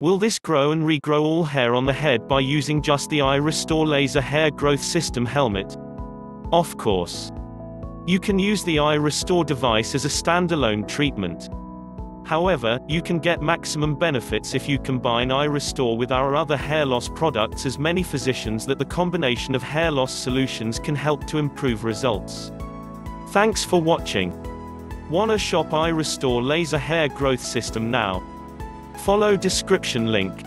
Will this grow and regrow all hair on the head by using just the iRestore Laser Hair Growth System helmet? Of course. You can use the iRestore device as a standalone treatment. However, you can get maximum benefits if you combine iRestore with our other hair loss products as many physicians that the combination of hair loss solutions can help to improve results. Thanks for watching. Wanna shop iRestore Laser Hair Growth System now? Follow description link.